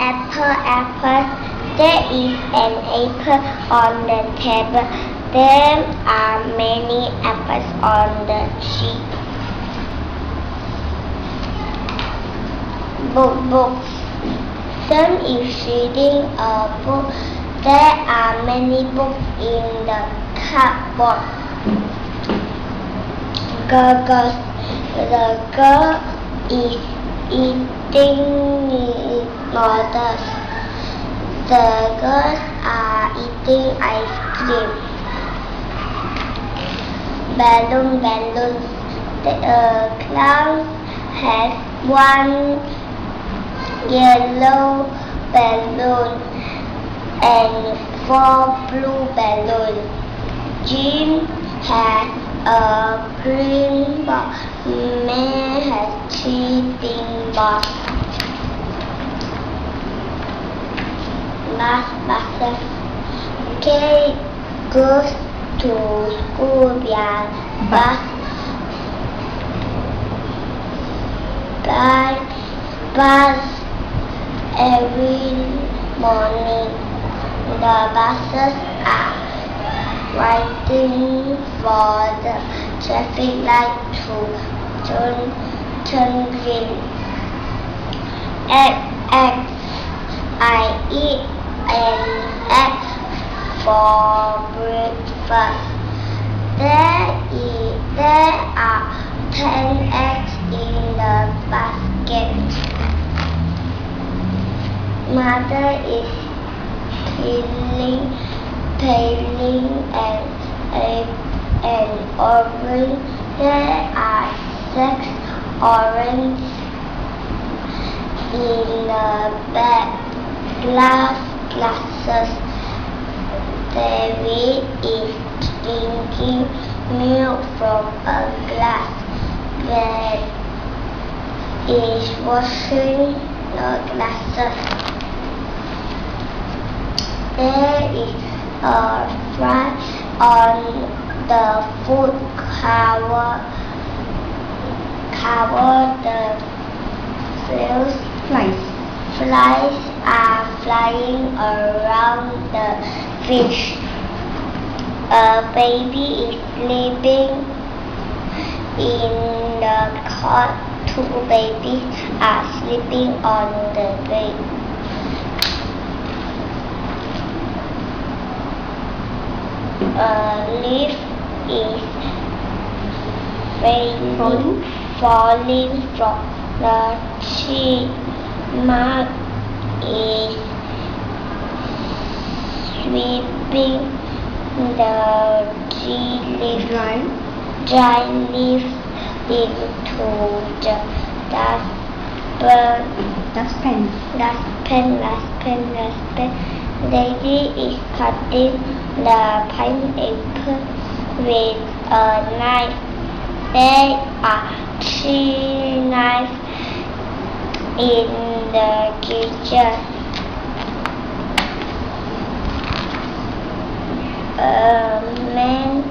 Apple, apple. There is an apple on the table. There are many apples on the tree. Book, books. Son is reading a book. There are many books in the cupboard. Girl, girl. The girl is eating noodles. The girls are eating ice cream. Balloon, balloon. The uh, clown has one yellow balloon and four blue balloons. Jim has a green ball. May has three pink balls. Bus, buses. Kate goes to school via bus. Bus, bus every morning. The buses are waiting for the traffic light to turn, turn green. Egg, egg. I eat an egg for breakfast. There, is, there are ten eggs in the basket. Mother is peeling, peeling and a, an orange. There are six oranges in the bag. Glass glasses. David is drinking milk from a glass. Ben is washing the glasses. There is a fly on the food cover. Cover the fields. Flies. Flies are flying around the fish. A baby is sleeping in the cot. Two babies are sleeping on the bed. A leaf is falling, Falling? falling from the tree. Mark is sweeping the tree leaf, Dry. dry leaf into the dustbin, Dustpan. dustpan, dustpan, dustpan. Lady is cutting the pineapple with a knife. There are three knives in the kitchen. A man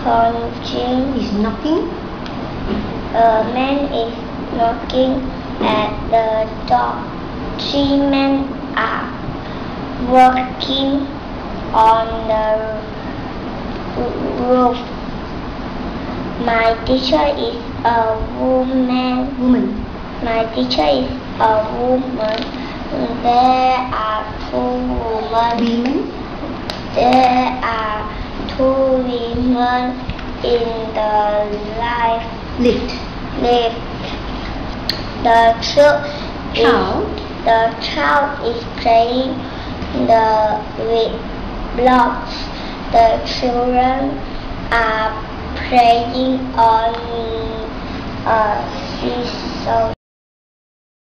crunching. Is knocking. A man is knocking at the door. Three men are working on the roof. My teacher is a woman. Woman. My teacher is a woman. There are two women. Women. There are two women in the life Lift. lift. The child Child. the child is playing the blocks. The children are playing on uh, a seesaw.